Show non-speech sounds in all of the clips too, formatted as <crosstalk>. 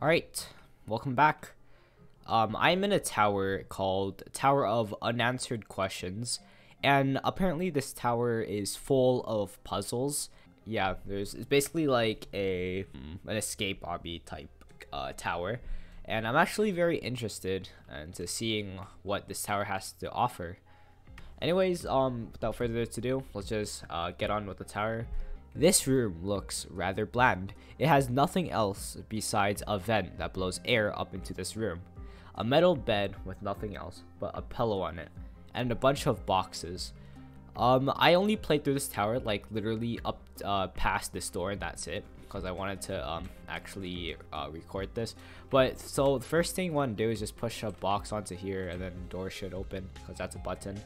Alright, welcome back. Um, I'm in a tower called Tower of Unanswered Questions, and apparently this tower is full of puzzles. Yeah, there's it's basically like a an escape obby type uh, tower, and I'm actually very interested into seeing what this tower has to offer. Anyways, um, without further ado, let's just uh, get on with the tower. This room looks rather bland. It has nothing else besides a vent that blows air up into this room, a metal bed with nothing else but a pillow on it, and a bunch of boxes. Um, I only played through this tower like literally up uh, past this door and that's it because I wanted to um, actually uh, record this. But so the first thing you want to do is just push a box onto here and then the door should open because that's a button.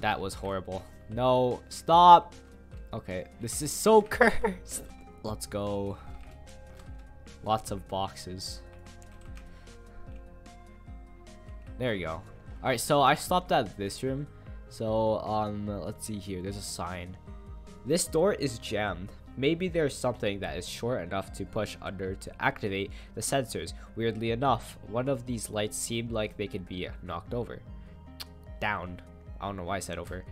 That was horrible. No, stop. Okay, this is so <laughs> cursed. Let's go. Lots of boxes. There you go. Alright, so I stopped at this room. So, um, let's see here. There's a sign. This door is jammed. Maybe there's something that is short enough to push under to activate the sensors. Weirdly enough, one of these lights seemed like they could be knocked over. Down. I don't know why I said over.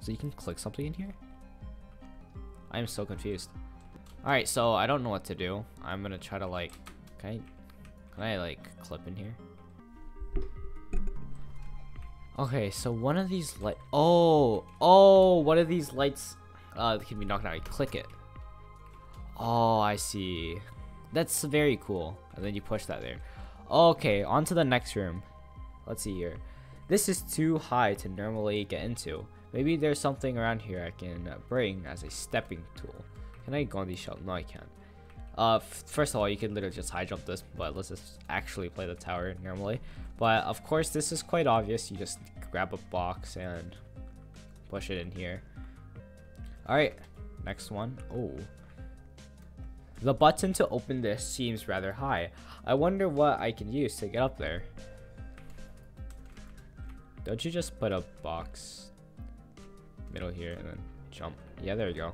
So you can click something in here? I am so confused. Alright, so I don't know what to do. I'm gonna try to like, can I, can I like clip in here? Okay, so one of these light, oh, oh, one of these lights, uh, can be knocked out. You click it. Oh, I see. That's very cool. And then you push that there. Okay, on to the next room. Let's see here. This is too high to normally get into. Maybe there's something around here I can bring as a stepping tool. Can I go on these shelves? No, I can't. Uh, first of all, you can literally just high jump this, but let's just actually play the tower normally. But of course, this is quite obvious. You just grab a box and push it in here. Alright, next one. Oh. The button to open this seems rather high. I wonder what I can use to get up there. Don't you just put a box middle here and then jump? Yeah, there you go.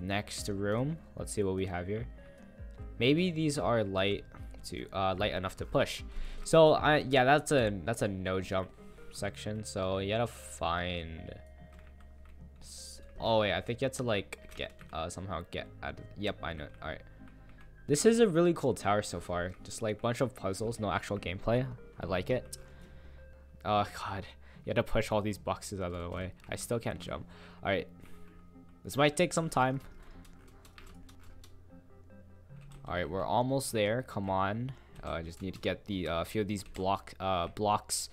Next room. Let's see what we have here. Maybe these are light to uh, light enough to push. So I yeah, that's a that's a no jump section. So you gotta find. Oh wait, I think you have to like get uh, somehow get out. Of, yep, I know. All right. This is a really cool tower so far. Just like bunch of puzzles, no actual gameplay. I like it. Oh god, you had to push all these boxes out of the way. I still can't jump. All right, this might take some time. All right, we're almost there. Come on. Uh, I just need to get the uh, few of these block uh, blocks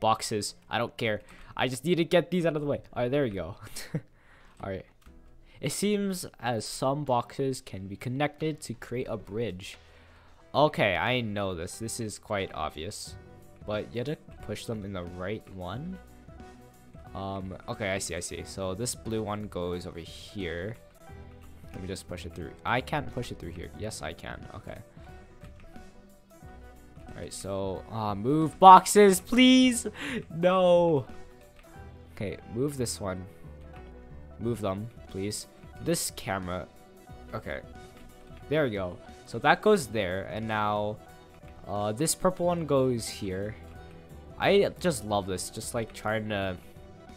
boxes. I don't care. I just need to get these out of the way. All right, there we go. <laughs> All right. It seems as some boxes can be connected to create a bridge. Okay, I know this. This is quite obvious. But you have to push them in the right one. Um, okay, I see, I see. So this blue one goes over here. Let me just push it through. I can't push it through here. Yes, I can. Okay. Alright, so, uh, move boxes, please! No! Okay, move this one. Move them, please. This camera. Okay. There we go. So that goes there, and now, uh, this purple one goes here. I just love this, just like trying to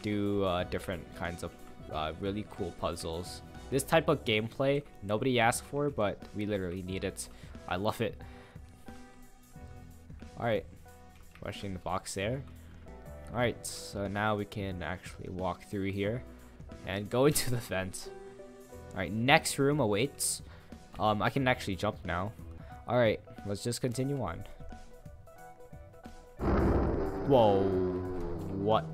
do uh, different kinds of uh, really cool puzzles. This type of gameplay, nobody asked for, but we literally need it. I love it. Alright, pushing the box there. Alright, so now we can actually walk through here and go <laughs> into the vent. Alright, next room awaits. Um, I can actually jump now. Alright, let's just continue on. Whoa, what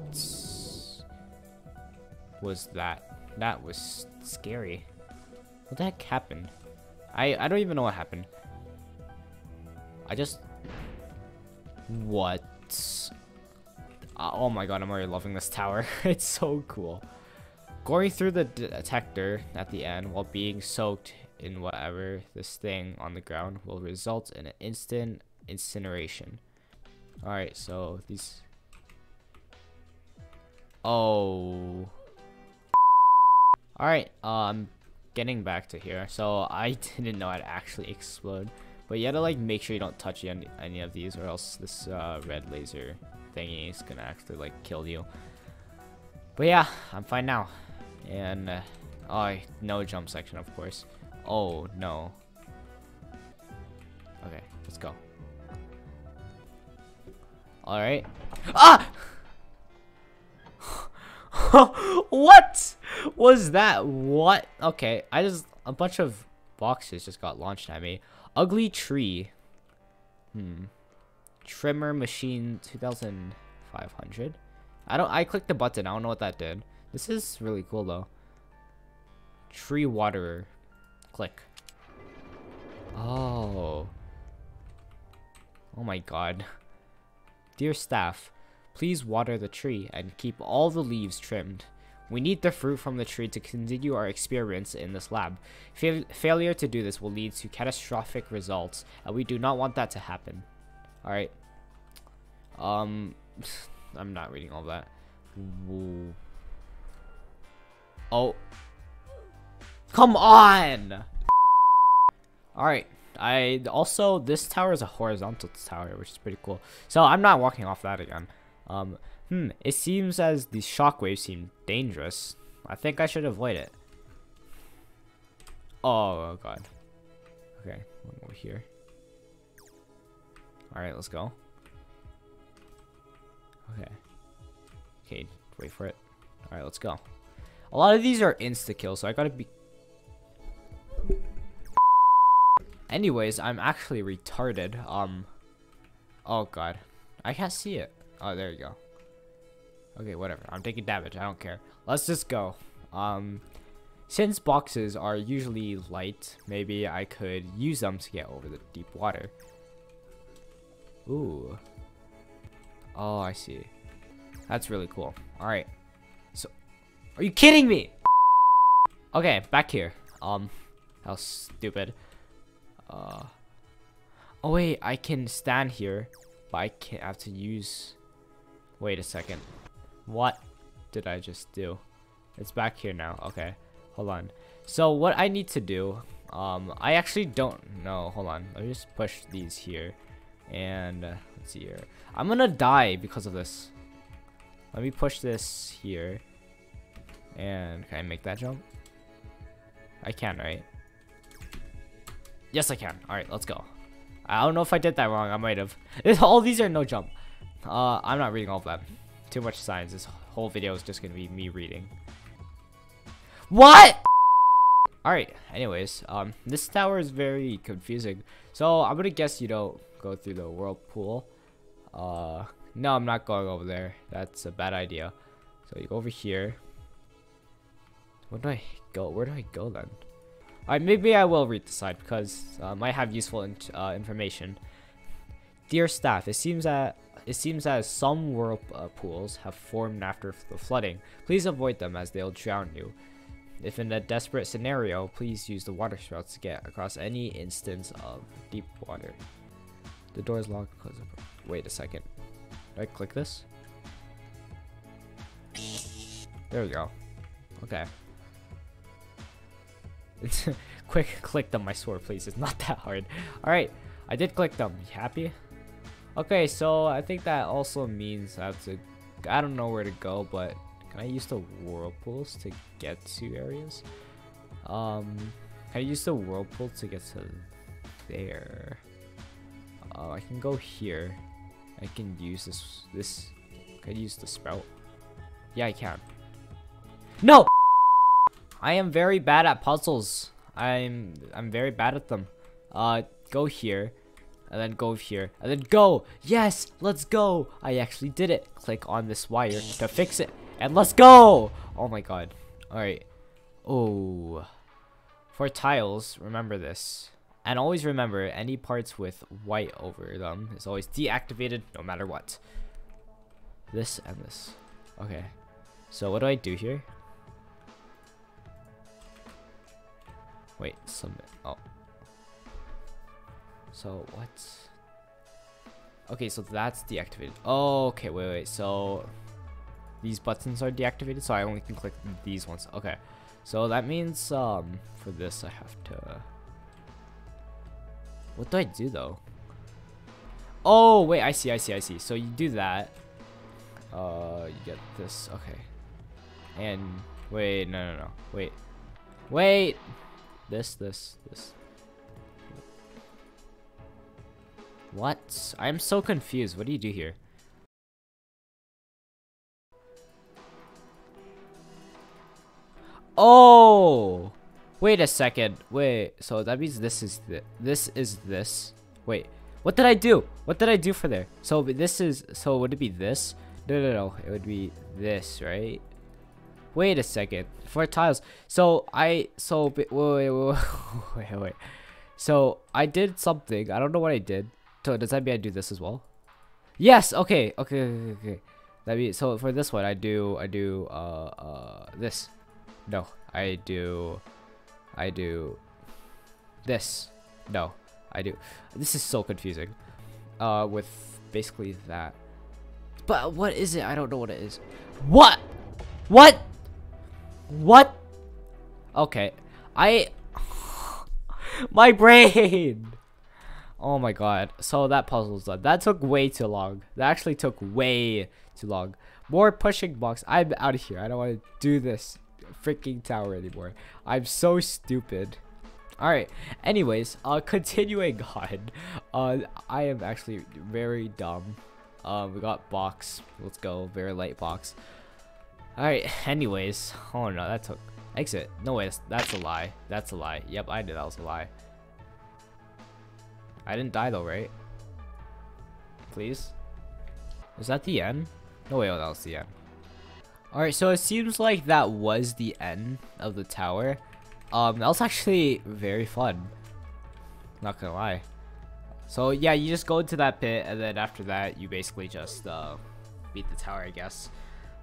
was that? That was scary. What the heck happened? I, I don't even know what happened. I just... What? Uh, oh my god, I'm already loving this tower. <laughs> it's so cool. Going through the detector at the end while being soaked in whatever this thing on the ground will result in an instant incineration. Alright, so these... Oh... Alright, um, getting back to here. So I <laughs> didn't know I'd actually explode. But you gotta like make sure you don't touch any, any of these or else this uh, red laser thingy is gonna actually like kill you. But yeah, I'm fine now. And, uh, oh, no jump section, of course. Oh, no. Okay, let's go. Alright. Ah! <laughs> what was that? What? Okay, I just, a bunch of boxes just got launched at me. Ugly tree. Hmm. Trimmer machine 2500. I don't, I clicked the button. I don't know what that did. This is really cool though. Tree waterer. Click. Oh. Oh my god. Dear staff, please water the tree and keep all the leaves trimmed. We need the fruit from the tree to continue our experiments in this lab. Fail failure to do this will lead to catastrophic results, and we do not want that to happen. Alright. Um, <sighs> I'm not reading all that. Oh. Come on! Alright. I also this tower is a horizontal tower, which is pretty cool. So I'm not walking off that again. Um, hmm. It seems as the shockwaves seem dangerous. I think I should avoid it. Oh, oh god. Okay, one over here. All right, let's go. Okay. Okay, wait for it. All right, let's go. A lot of these are insta kill, so I gotta be Anyways, I'm actually retarded. Um. Oh god, I can't see it. Oh, there you go. Okay, whatever. I'm taking damage. I don't care. Let's just go. Um, since boxes are usually light, maybe I could use them to get over the deep water. Ooh. Oh, I see. That's really cool. Alright. So, are you kidding me? Okay, back here. Um, how stupid. Uh, oh wait, I can stand here, but I can't have to use. Wait a second. What did I just do? It's back here now. Okay, hold on. So what I need to do, um, I actually don't know. Hold on. Let me just push these here, and uh, let's see here. I'm gonna die because of this. Let me push this here, and can I make that jump? I can, right? Yes, I can. All right, let's go. I don't know if I did that wrong. I might have. all these are no jump. Uh, I'm not reading all of them. Too much signs. This whole video is just going to be me reading. What? Alright, anyways, um, this tower is very confusing. So, I'm gonna guess you don't go through the whirlpool. Uh, no, I'm not going over there. That's a bad idea. So, you go over here. Where do I go? Where do I go then? Alright, maybe I will read the side because uh, might have useful in uh, information. Dear staff, it seems that it seems that some whirlpools have formed after the flooding. Please avoid them as they'll drown you. If in a desperate scenario, please use the water sprouts to get across any instance of deep water. The door is locked of... Wait a second. Do I click this? There we go. Okay. <laughs> Quick, click them, my sword, please. It's not <laughs> that hard. Alright, I did click them. You happy? Okay, so I think that also means I have to... I don't know where to go, but can I use the whirlpools to get to areas? Um, can I use the whirlpool to get to there? Uh, I can go here. I can use this. This. Can I use the sprout? Yeah, I can. No! I am very bad at puzzles. I'm I'm very bad at them. Uh, go here, and then go here, and then go. Yes, let's go. I actually did it. Click on this wire to fix it, and let's go. Oh my god. All right. Oh. For tiles, remember this. And always remember, any parts with white over them is always deactivated no matter what. This and this. Okay. So what do I do here? Wait, submit. Oh. So what? Okay, so that's deactivated. Oh, okay, wait, wait. So these buttons are deactivated, so I only can click these ones. Okay, so that means um for this I have to. What do I do though? Oh, wait, I see, I see, I see. So you do that. Uh, you get this, okay. And, wait, no, no, no, wait. Wait! This, this, this. What? I'm so confused. What do you do here? Oh! Wait a second. Wait. So that means this is the this is this. Wait. What did I do? What did I do for there? So this is so would it be this? No, no, no. It would be this, right? Wait a second. For tiles. So I so <laughs> wait wait wait wait wait. So I did something. I don't know what I did. So does that mean I do this as well? Yes. Okay. Okay. Okay. okay. That means so for this one I do I do uh uh this. No, I do I do this. No, I do. This is so confusing. Uh, with basically that. But what is it? I don't know what it is. What? What? What? Okay. I... <laughs> My brain! Oh my god. So that puzzle's done. That took way too long. That actually took way too long. More pushing blocks. I'm out of here. I don't want to do this freaking tower anymore. I'm so stupid. Alright, anyways, uh, continuing <laughs> on, uh, I am actually very dumb. Uh, we got box, let's go, very light box. Alright, <laughs> anyways, oh no, that took, exit, no way, that's a lie, that's a lie, yep, I knew that was a lie. I didn't die though, right? Please? Is that the end? No way, oh, that was the end. Alright, so it seems like that was the end of the tower. Um, that was actually very fun. Not gonna lie. So yeah, you just go into that pit, and then after that, you basically just uh, beat the tower, I guess.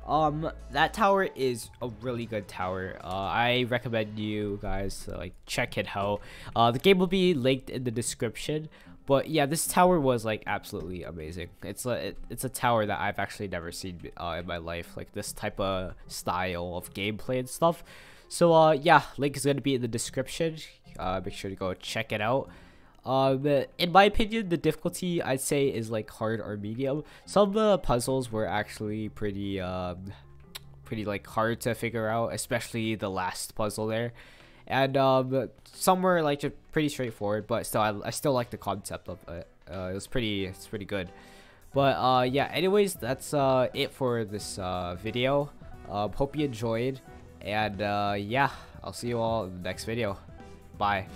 Um, that tower is a really good tower. Uh, I recommend you guys to, like check it out. Uh, the game will be linked in the description. But yeah, this tower was like absolutely amazing. It's a it, it's a tower that I've actually never seen uh, in my life, like this type of style of gameplay and stuff. So uh, yeah, link is gonna be in the description. Uh, make sure to go check it out. Um, in my opinion, the difficulty I'd say is like hard or medium. Some of the puzzles were actually pretty um, pretty like hard to figure out, especially the last puzzle there and um, some were like just pretty straightforward, but still, I, I still like the concept of it. Uh, it was pretty, it's pretty good. But uh, yeah, anyways, that's uh, it for this uh, video. Uh, hope you enjoyed, and uh, yeah, I'll see you all in the next video. Bye.